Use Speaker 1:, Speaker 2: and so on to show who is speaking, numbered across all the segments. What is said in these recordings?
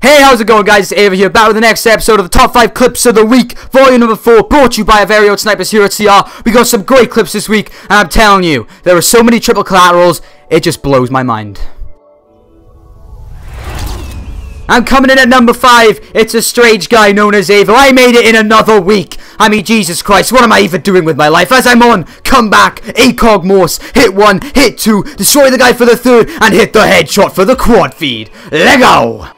Speaker 1: Hey, how's it going guys? It's Avo here, back with the next episode of the Top 5 Clips of the Week, Volume number 4, brought to you by our snipers here at CR. We got some great clips this week, and I'm telling you, there are so many triple collaterals, it just blows my mind. I'm coming in at number 5, it's a strange guy known as Avo. I made it in another week. I mean, Jesus Christ, what am I even doing with my life? As I'm on, come back, ACOG MORS, hit 1, hit 2, destroy the guy for the third, and hit the headshot for the quad feed. Lego!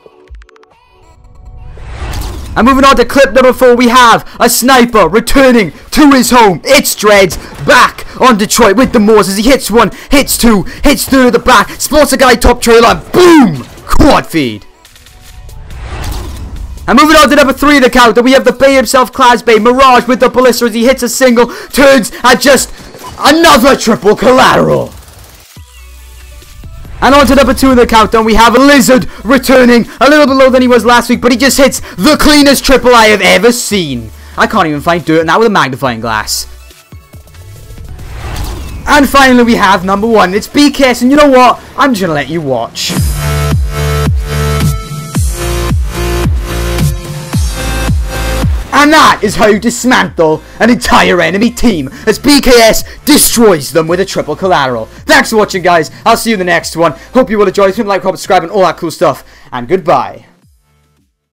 Speaker 1: And moving on to clip number four, we have a sniper returning to his home. It's Dredz back on Detroit with the MORS as he hits one, hits two, hits through to the back, spots a guy top trailer, boom! Quad feed. And moving on to number three of the count, that we have the Bay himself, Clasbae, Mirage with the ballista as he hits a single, turns, and just another triple collateral. And on to number two in the countdown, we have a Lizard returning a little below than he was last week, but he just hits the cleanest triple I have ever seen. I can't even find dirt now with a magnifying glass. And finally we have number one, it's BKS, and you know what? I'm just gonna let you watch. And that is how you dismantle an entire enemy team as BKS destroys them with a triple collateral. Thanks for watching guys, I'll see you in the next one. Hope you will enjoy, hit like, comment, subscribe and all that cool stuff. And goodbye.